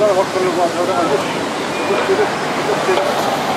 The second